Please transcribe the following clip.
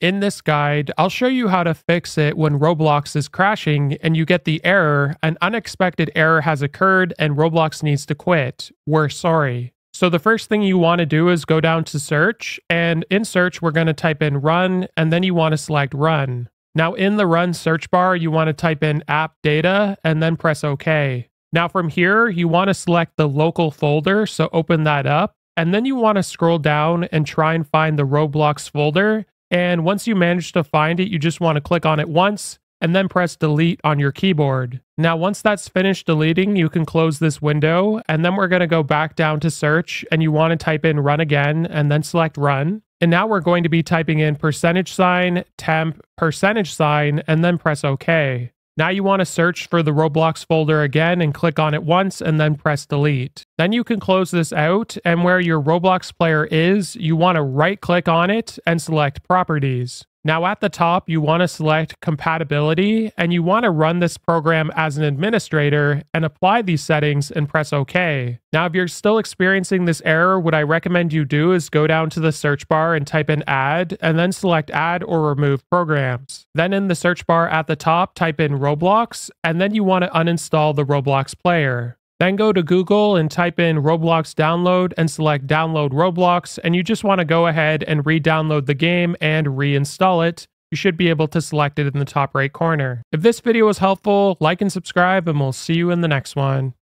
In this guide, I'll show you how to fix it when Roblox is crashing and you get the error, an unexpected error has occurred and Roblox needs to quit. We're sorry. So the first thing you want to do is go down to search and in search, we're going to type in run and then you want to select run. Now in the run search bar, you want to type in app data and then press OK. Now from here, you want to select the local folder. So open that up and then you want to scroll down and try and find the Roblox folder. And once you manage to find it, you just want to click on it once and then press delete on your keyboard. Now, once that's finished deleting, you can close this window and then we're going to go back down to search and you want to type in run again and then select run. And now we're going to be typing in percentage sign, temp, percentage sign, and then press OK. Now you want to search for the Roblox folder again and click on it once and then press delete. Then you can close this out and where your Roblox player is, you want to right click on it and select properties. Now at the top, you want to select compatibility and you want to run this program as an administrator and apply these settings and press OK. Now, if you're still experiencing this error, what I recommend you do is go down to the search bar and type in add and then select add or remove programs. Then in the search bar at the top, type in Roblox and then you want to uninstall the Roblox player. Then go to Google and type in Roblox download and select download Roblox. And you just want to go ahead and re download the game and reinstall it. You should be able to select it in the top right corner. If this video was helpful, like and subscribe, and we'll see you in the next one.